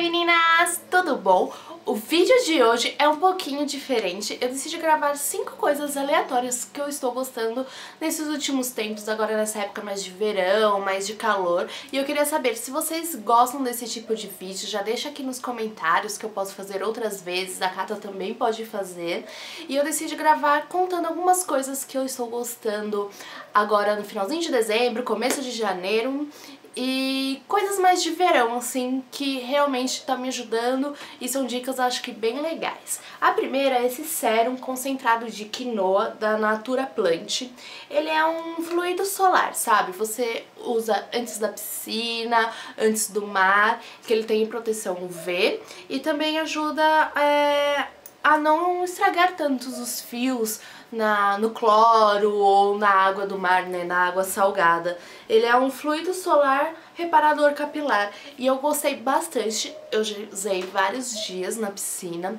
Oi meninas, tudo bom? O vídeo de hoje é um pouquinho diferente. Eu decidi gravar cinco coisas aleatórias que eu estou gostando nesses últimos tempos, agora nessa época mais de verão, mais de calor. E eu queria saber se vocês gostam desse tipo de vídeo, já deixa aqui nos comentários que eu posso fazer outras vezes, a Cata também pode fazer. E eu decidi gravar contando algumas coisas que eu estou gostando agora no finalzinho de dezembro, começo de janeiro e coisas mais de verão, assim, que realmente tá me ajudando e são dicas, acho que, bem legais. A primeira é esse sérum concentrado de quinoa da Natura Plant. Ele é um fluido solar, sabe? Você usa antes da piscina, antes do mar, que ele tem proteção UV e também ajuda é, a não estragar tantos os fios na, no cloro ou na água do mar, né, na água salgada. Ele é um fluido solar reparador capilar e eu gostei bastante, eu usei vários dias na piscina.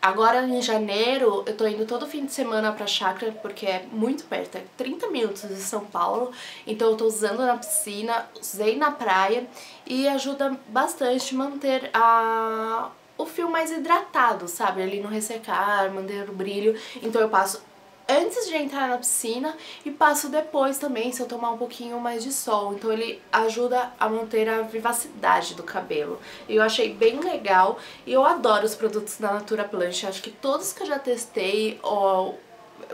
Agora em janeiro eu tô indo todo fim de semana pra chácara porque é muito perto, é 30 minutos de São Paulo, então eu tô usando na piscina, usei na praia e ajuda bastante manter a o fio mais hidratado, sabe? Ele não ressecar, manter o brilho. Então eu passo antes de entrar na piscina e passo depois também se eu tomar um pouquinho mais de sol. Então ele ajuda a manter a vivacidade do cabelo. E eu achei bem legal e eu adoro os produtos da Natura Plant. Acho que todos que eu já testei, ou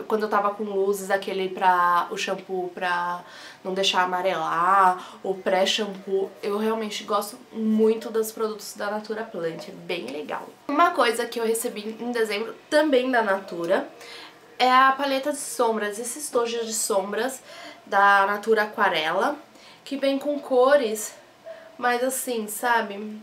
quando eu tava com luzes, aquele pra o shampoo pra não deixar amarelar, o pré-shampoo, eu realmente gosto muito dos produtos da Natura Plant, é bem legal. Uma coisa que eu recebi em dezembro, também da Natura, é a paleta de sombras, esse estojo de sombras da Natura Aquarela, que vem com cores mais assim, sabe?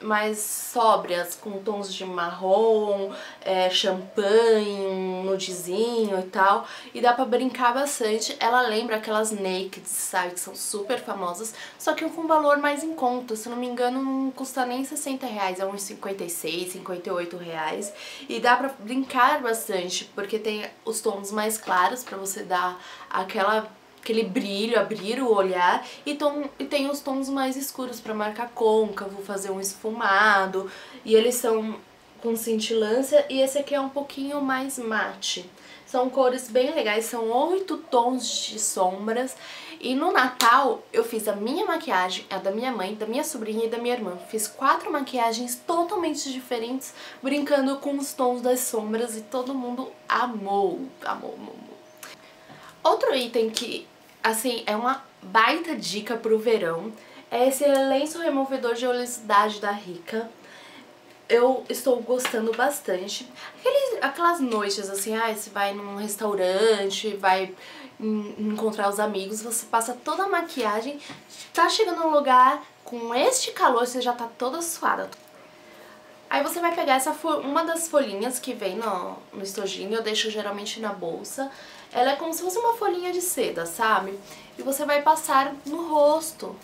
Mais sóbrias, com tons de marrom, é, champanhe, um nudezinho e tal. E dá pra brincar bastante. Ela lembra aquelas naked, sabe, que são super famosas, só que com valor mais em conta. Se não me engano, não custa nem 60 reais, é uns 56, 58 reais. E dá pra brincar bastante, porque tem os tons mais claros pra você dar aquela aquele brilho, abrir o olhar e, tom, e tem os tons mais escuros para marcar côncavo, fazer um esfumado e eles são com cintilância e esse aqui é um pouquinho mais mate. São cores bem legais, são oito tons de sombras e no Natal eu fiz a minha maquiagem, a da minha mãe, da minha sobrinha e da minha irmã. Fiz quatro maquiagens totalmente diferentes, brincando com os tons das sombras e todo mundo amou, amou, amou. Outro item que assim, é uma baita dica pro verão. É esse lenço removedor de oleosidade da Rica. Eu estou gostando bastante. Aqueles, aquelas noites assim, ah, você vai num restaurante, vai encontrar os amigos, você passa toda a maquiagem, tá chegando no lugar, com este calor você já tá toda suada. Aí você vai pegar essa uma das folhinhas que vem no, no estojinho, eu deixo geralmente na bolsa. Ela é como se fosse uma folhinha de seda, sabe? E você vai passar no rosto,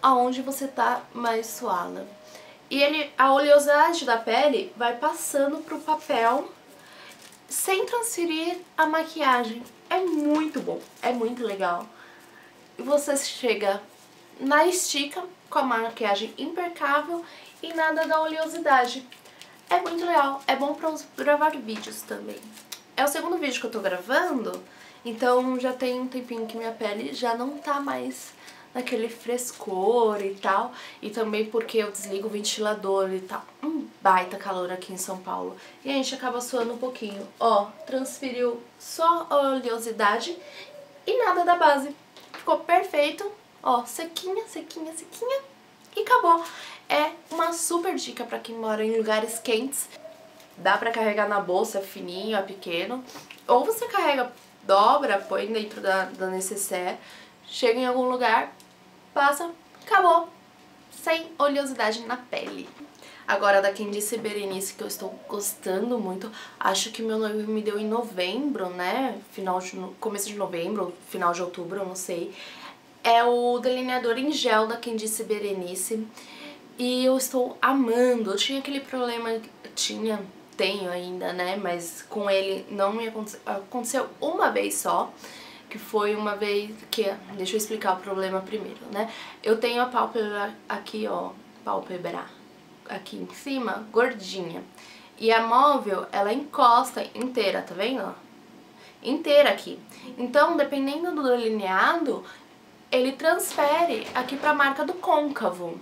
aonde você tá mais suada. E ele, a oleosidade da pele vai passando pro papel sem transferir a maquiagem. É muito bom, é muito legal. E você chega na estica com a maquiagem impecável e nada da oleosidade. É muito legal, é bom pra gravar vídeos também. É o segundo vídeo que eu tô gravando, então já tem um tempinho que minha pele já não tá mais naquele frescor e tal. E também porque eu desligo o ventilador e tal. Um baita calor aqui em São Paulo. E a gente acaba suando um pouquinho. Ó, transferiu só a oleosidade e nada da base. Ficou perfeito. Ó, sequinha, sequinha, sequinha. E acabou. É uma super dica pra quem mora em lugares quentes. Dá pra carregar na bolsa, fininho, é pequeno. Ou você carrega, dobra, põe dentro da, da necessaire, chega em algum lugar, passa, acabou. Sem oleosidade na pele. Agora, da quem disse Berenice, que eu estou gostando muito, acho que meu noivo me deu em novembro, né? Final de, começo de novembro, final de outubro, eu não sei. É o delineador em gel da disse Berenice. E eu estou amando. Eu tinha aquele problema, tinha, tenho ainda, né? Mas com ele não me aconteceu, aconteceu uma vez só. Que foi uma vez que... Deixa eu explicar o problema primeiro, né? Eu tenho a pálpebra aqui, ó, pálpebra aqui em cima gordinha. E a móvel, ela encosta inteira, tá vendo? Inteira aqui. Então, dependendo do delineado, ele transfere aqui pra marca do côncavo.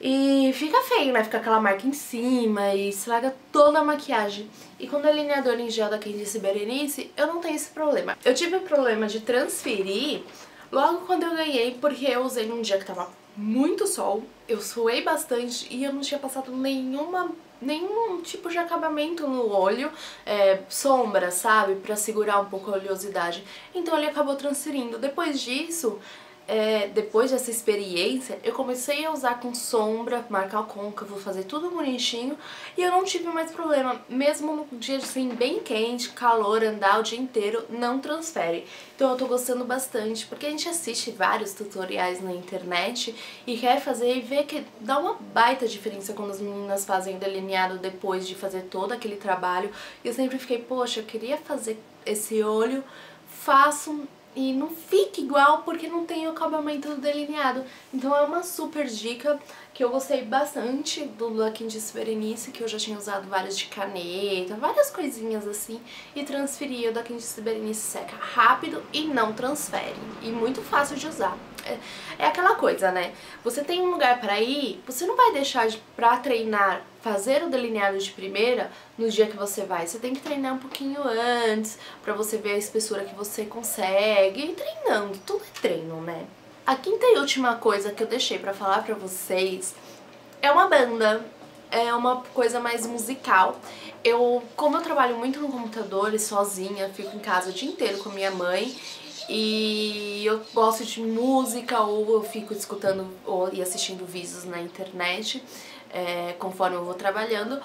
E fica feio, né? Fica aquela marca em cima e estraga toda a maquiagem. E com o delineador em gel da Candice Berenice, eu não tenho esse problema. Eu tive o problema de transferir logo quando eu ganhei, porque eu usei num dia que tava muito sol, eu suei bastante e eu não tinha passado nenhuma nenhum tipo de acabamento no olho, é, sombra, sabe? Pra segurar um pouco a oleosidade. Então ele acabou transferindo. Depois disso, é, depois dessa experiência, eu comecei a usar com sombra, marcar o côncavo, fazer tudo bonitinho e eu não tive mais problema, mesmo no dia assim bem quente, calor, andar o dia inteiro, não transfere. Então eu tô gostando bastante, porque a gente assiste vários tutoriais na internet e quer fazer e vê que dá uma baita diferença quando as meninas fazem delineado depois de fazer todo aquele trabalho. E eu sempre fiquei, poxa, eu queria fazer esse olho, faço e não fica igual porque não tem o acabamento delineado. Então é uma super dica que eu gostei bastante do Lucky Indies Berenice, que eu já tinha usado vários de caneta, várias coisinhas assim, e transferi o da Indies Berenice seca rápido e não transfere, e muito fácil de usar. É, é aquela coisa, né? Você tem um lugar para ir, você não vai deixar de, pra treinar, fazer o delineado de primeira no dia que você vai. Você tem que treinar um pouquinho antes, pra você ver a espessura que você consegue, e treinando, tudo é treino, né? A quinta e última coisa que eu deixei pra falar pra vocês é uma banda, é uma coisa mais musical. Eu, como eu trabalho muito no computador e sozinha, fico em casa o dia inteiro com minha mãe e eu gosto de música ou eu fico escutando ou, e assistindo vídeos na internet é, conforme eu vou trabalhando.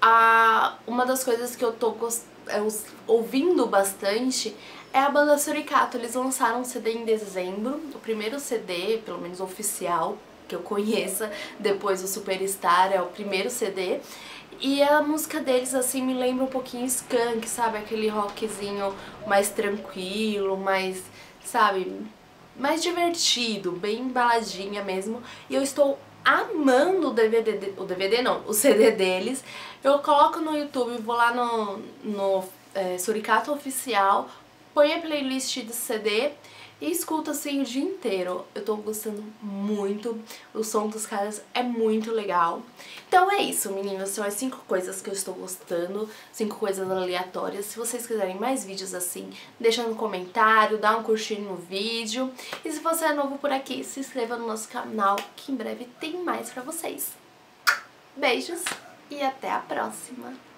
A, uma das coisas que eu tô é, ouvindo bastante é a banda Suricato. Eles lançaram um CD em dezembro, o primeiro CD, pelo menos oficial, que eu conheça, depois o Superstar é o primeiro CD. E a música deles, assim, me lembra um pouquinho Skunk, sabe? Aquele rockzinho mais tranquilo, mais, sabe? Mais divertido, bem embaladinha mesmo. E eu estou amando o DVD, o DVD não, o CD deles. Eu coloco no YouTube, vou lá no, no é, Suricato Oficial, põe a playlist do CD e escuto assim o dia inteiro. Eu tô gostando muito, o som dos caras é muito legal. Então é isso, meninas, são as 5 coisas que eu estou gostando, 5 coisas aleatórias. Se vocês quiserem mais vídeos assim, deixa no comentário, dá um curtir no vídeo. E se você é novo por aqui, se inscreva no nosso canal, que em breve tem mais pra vocês. Beijos e até a próxima!